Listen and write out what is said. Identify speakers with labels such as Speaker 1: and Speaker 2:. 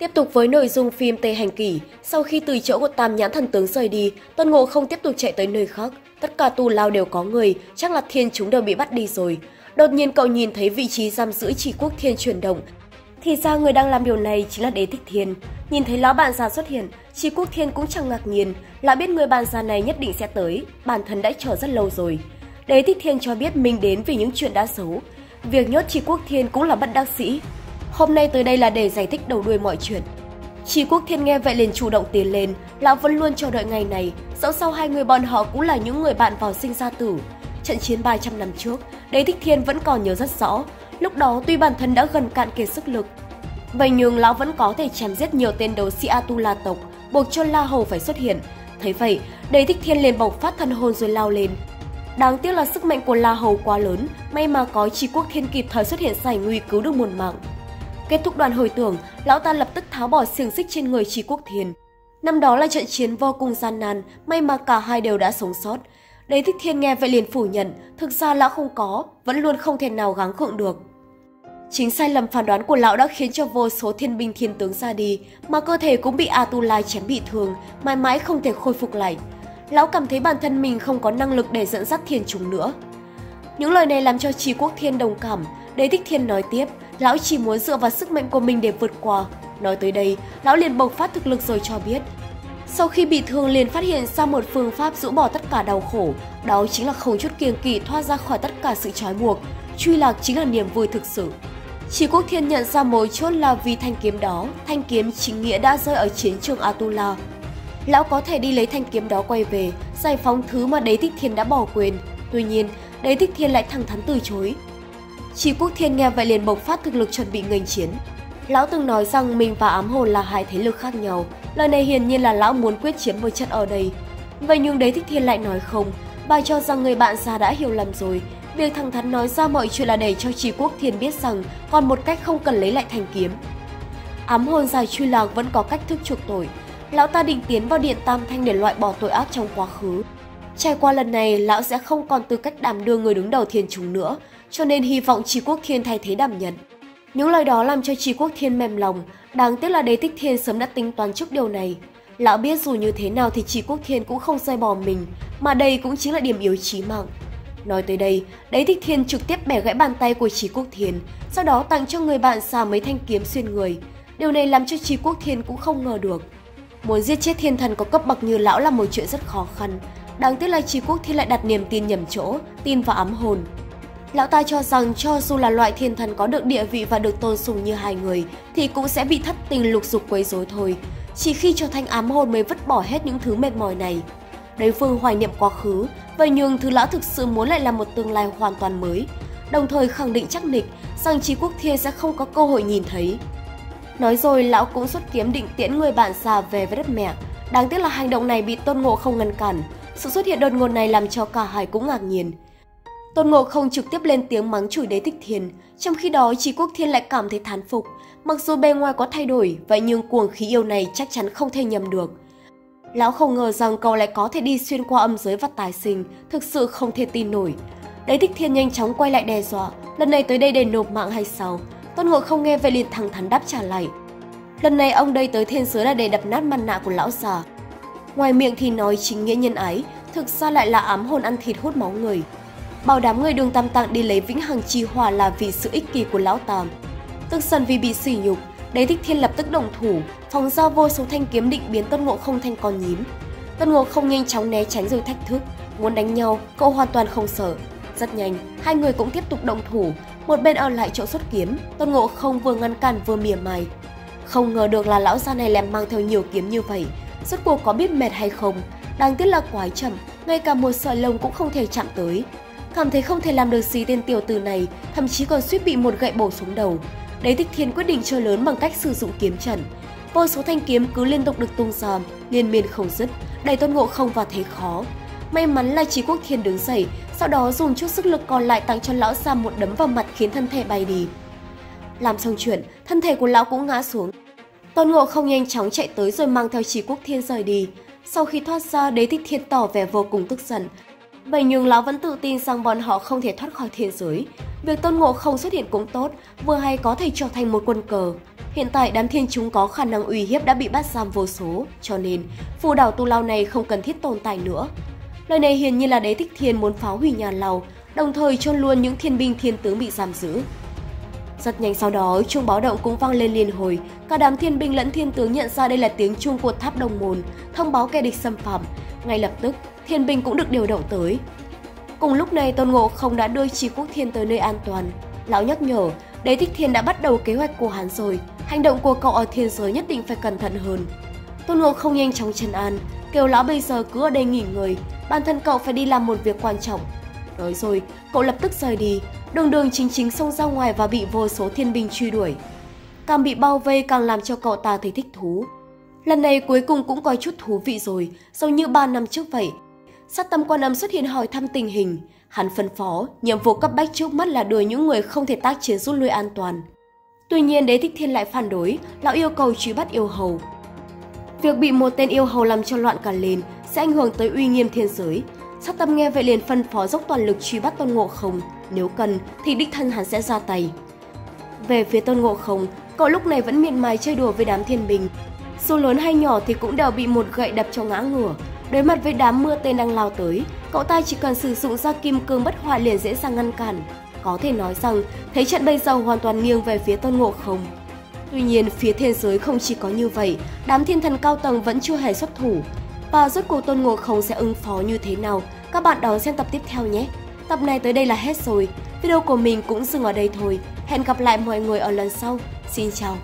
Speaker 1: Tiếp tục với nội dung phim Tây Hành Kỷ, sau khi từ chỗ của Tam Nhãn Thần Tướng rời đi, Tôn Ngộ không tiếp tục chạy tới nơi khác. Tất cả tù lao đều có người, chắc là thiên chúng đều bị bắt đi rồi. Đột nhiên cậu nhìn thấy vị trí giam giữ chỉ quốc thiên chuyển động. Thì ra người đang làm điều này chính là đế thích thiên. Nhìn thấy lão bạn già xuất hiện, chỉ quốc thiên cũng chẳng ngạc nhiên, lão biết người bạn già này nhất định sẽ tới, bản thân đã chờ rất lâu rồi. Đế thích thiên cho biết mình đến vì những chuyện đã xấu. Việc nhốt chỉ quốc thiên cũng là bất đắc sĩ, Hôm nay tới đây là để giải thích đầu đuôi mọi chuyện. Chỉ quốc thiên nghe vậy liền chủ động tiến lên, lão vẫn luôn chờ đợi ngày này, dẫu sau hai người bọn họ cũng là những người bạn vào sinh ra tử. Trận chiến 300 năm trước, Đế Thích Thiên vẫn còn nhớ rất rõ, lúc đó tuy bản thân đã gần cạn kiệt sức lực, vậy nhưng lão vẫn có thể chém giết nhiều tên đấu sĩ Atula tộc, buộc cho La Hầu phải xuất hiện. Thấy vậy, Đế Thích Thiên liền bộc phát thân hồn rồi lao lên. Đáng tiếc là sức mạnh của La Hầu quá lớn, may mà có Chi Quốc Thiên kịp thời xuất hiện giải nguy cứu được một mạng. Kết thúc đoàn hồi tưởng, lão ta lập tức tháo bỏ xiềng xích trên người Trí Quốc Thiên. Năm đó là trận chiến vô cùng gian nan, may mà cả hai đều đã sống sót. Đế Thích Thiên nghe vậy liền phủ nhận, thực ra lão không có, vẫn luôn không thể nào gắng gượng được. Chính sai lầm phán đoán của lão đã khiến cho vô số thiên binh thiên tướng ra đi, mà cơ thể cũng bị Atula chém bị thương, mãi mãi không thể khôi phục lại. Lão cảm thấy bản thân mình không có năng lực để dẫn dắt thiên chúng nữa. Những lời này làm cho Trí Quốc Thiên đồng cảm, Đế Thích Thiên nói tiếp, lão chỉ muốn dựa vào sức mạnh của mình để vượt qua. Nói tới đây, lão liền bộc phát thực lực rồi cho biết. Sau khi bị thương liền phát hiện ra một phương pháp rũ bỏ tất cả đau khổ, đó chính là không chút kiêng kỵ thoát ra khỏi tất cả sự trói buộc, truy lạc chính là niềm vui thực sự. Chỉ Quốc Thiên nhận ra mối chốt là vì thanh kiếm đó, thanh kiếm chính nghĩa đã rơi ở chiến trường Atula. Lão có thể đi lấy thanh kiếm đó quay về, giải phóng thứ mà Đế Thích Thiên đã bỏ quên. Tuy nhiên, Đế Thích Thiên lại thẳng thắn từ chối, Chi Quốc Thiên nghe vậy liền bộc phát thực lực chuẩn bị nghênh chiến. Lão từng nói rằng mình và ám hồn là hai thế lực khác nhau, lời này hiển nhiên là lão muốn quyết chiến một trận ở đây. Vậy nhưng đế thích thiên lại nói không, bà cho rằng người bạn già đã hiểu lầm rồi. Việc thẳng thắn nói ra mọi chuyện là để cho Chi Quốc Thiên biết rằng còn một cách không cần lấy lại thành kiếm. Ám hồn dài truy lạc vẫn có cách thức chuộc tội. Lão ta định tiến vào điện Tam Thanh để loại bỏ tội ác trong quá khứ. Trải qua lần này, lão sẽ không còn tư cách đảm đương người đứng đầu thiên chúng nữa, cho nên hy vọng Trí Quốc Thiên thay thế đảm nhận. Những lời đó làm cho Trí Quốc Thiên mềm lòng, đáng tiếc là Đế Tích Thiên sớm đã tính toán trước điều này. Lão biết dù như thế nào thì Trí Quốc Thiên cũng không rời bỏ mình, mà đây cũng chính là điểm yếu chí mạng. Nói tới đây, Đế Thích Thiên trực tiếp bẻ gãy bàn tay của Trí Quốc Thiên, sau đó tặng cho người bạn xà mấy thanh kiếm xuyên người. Điều này làm cho Trí Quốc Thiên cũng không ngờ được. Muốn giết chết thiên thần có cấp bậc như lão là một chuyện rất khó khăn. Đáng tiếc là Trí Quốc Thiên lại đặt niềm tin nhầm chỗ, tin vào ám hồn. Lão ta cho rằng cho dù là loại thiên thần có được địa vị và được tôn sùng như hai người thì cũng sẽ bị thất tình lục dục quấy rối thôi. Chỉ khi trở thành ám hồn mới vứt bỏ hết những thứ mệt mỏi này. Đối phương hoài niệm quá khứ, vậy nhưng thứ lão thực sự muốn lại là một tương lai hoàn toàn mới, đồng thời khẳng định chắc nịch rằng Trí Quốc Thiên sẽ không có cơ hội nhìn thấy. Nói rồi lão cũng xuất kiếm định tiễn người bạn già về với đất mẹ. Đáng tiếc là hành động này bị Tôn Ngộ không ngăn cản. Sự xuất hiện đột ngột này làm cho cả hai cũng ngạc nhiên. Tôn Ngộ không trực tiếp lên tiếng mắng chửi đế thích thiên, trong khi đó Trí Quốc Thiên lại cảm thấy thán phục. Mặc dù bề ngoài có thay đổi, vậy nhưng cuồng khí yêu này chắc chắn không thể nhầm được. Lão không ngờ rằng cậu lại có thể đi xuyên qua âm giới và tài sinh, thực sự không thể tin nổi. Đế thích thiên nhanh chóng quay lại đe dọa, lần này tới đây để nộp mạng hay sao? Tôn Ngộ không nghe vậy liền thẳng thắn đáp trả lại. Lần này ông đây tới thiên giới là để đập nát mặt nạ của lão già. Ngoài miệng thì nói chính nghĩa nhân ái, thực ra lại là ám hồn ăn thịt hút máu người bảo đảm người đường tam tạng đi lấy vĩnh hằng chi hỏa là vì sự ích kỷ của lão tam. Tức giận vì bị sỉ nhục, đế thích thiên lập tức động thủ, phóng ra vô số thanh kiếm định biến tân Ngộ không thành con nhím. tân Ngộ không nhanh chóng né tránh rồi thách thức, muốn đánh nhau, cậu hoàn toàn không sợ. Rất nhanh, hai người cũng tiếp tục động thủ, một bên ở lại chỗ xuất kiếm, tân Ngộ không vừa ngăn cản vừa mỉa mai. Không ngờ được là lão gia này lại mang theo nhiều kiếm như vậy, rốt cuộc có biết mệt hay không, đáng tiếc là quái chậm, ngay cả một sợi lông cũng không thể chạm tới, Cảm thấy không thể làm được gì tên tiểu tử này, thậm chí còn suýt bị một gậy bổ xuống đầu. Đế Thích Thiên quyết định chơi lớn bằng cách sử dụng kiếm trận. Vô số thanh kiếm cứ liên tục được tung ra, liên miên không dứt, đẩy Tôn Ngộ không vào thế khó. May mắn là Chí Quốc Thiên đứng dậy, sau đó dùng chút sức lực còn lại tặng cho lão già một đấm vào mặt khiến thân thể bay đi. Làm xong chuyện, thân thể của lão cũng ngã xuống. Tôn Ngộ không nhanh chóng chạy tới rồi mang theo Chí Quốc Thiên rời đi. Sau khi thoát ra, Đế Thích Thiên tỏ vẻ vô cùng tức giận, Vậy nhưng lão vẫn tự tin rằng bọn họ không thể thoát khỏi thiên giới. Việc Tôn Ngộ không xuất hiện cũng tốt, vừa hay có thể trở thành một quân cờ. Hiện tại đám thiên chúng có khả năng uy hiếp đã bị bắt giam vô số, cho nên phù đảo tu lao này không cần thiết tồn tại nữa. Lời này hiển nhiên là đế thích thiên muốn phá hủy nhà lầu, đồng thời chôn luôn những thiên binh thiên tướng bị giam giữ. Rất nhanh sau đó, chuông báo động cũng vang lên liên hồi. Cả đám thiên binh lẫn thiên tướng nhận ra đây là tiếng chuông của tháp đồng môn, thông báo kẻ địch xâm phạm. Ngay lập tức, thiên binh cũng được điều động tới. Cùng lúc này, Tôn Ngộ không đã đưa Trí Quốc Thiên tới nơi an toàn. Lão nhắc nhở, Đế Thích Thiên đã bắt đầu kế hoạch của hắn rồi, hành động của cậu ở thiên giới nhất định phải cẩn thận hơn. Tôn Ngộ không nhanh chóng trấn an, kêu lão bây giờ cứ ở đây nghỉ ngơi, bản thân cậu phải đi làm một việc quan trọng. Nói rồi, cậu lập tức rời đi, đường đường chính chính xông ra ngoài và bị vô số thiên binh truy đuổi. Càng bị bao vây càng làm cho cậu ta thấy thích thú. Lần này cuối cùng cũng có chút thú vị rồi, giống như 3 năm trước vậy. Sát tâm quan âm xuất hiện hỏi thăm tình hình. Hắn phân phó, nhiệm vụ cấp bách trước mắt là đuổi những người không thể tác chiến rút lui an toàn. Tuy nhiên đế thích thiên lại phản đối, lão yêu cầu truy bắt yêu hầu. Việc bị một tên yêu hầu làm cho loạn cả lên sẽ ảnh hưởng tới uy nghiêm thiên giới. Sát tâm nghe vậy liền phân phó dốc toàn lực truy bắt tôn ngộ không, nếu cần thì đích thân hắn sẽ ra tay. Về phía tôn ngộ không, cậu lúc này vẫn miệt mài chơi đùa với đám thiên bình. Dù lớn hay nhỏ thì cũng đều bị một gậy đập cho ngã ngửa. Đối mặt với đám mưa tên đang lao tới, cậu ta chỉ cần sử dụng ra kim cương bất hoại liền dễ dàng ngăn cản. Có thể nói rằng, thế trận bây giờ hoàn toàn nghiêng về phía tôn ngộ không. Tuy nhiên, phía thiên giới không chỉ có như vậy, đám thiên thần cao tầng vẫn chưa hề xuất thủ. Và rốt cuộc tôn ngộ không sẽ ứng phó như thế nào, các bạn đón xem tập tiếp theo nhé. Tập này tới đây là hết rồi. Video của mình cũng dừng ở đây thôi. Hẹn gặp lại mọi người ở lần sau. Xin chào.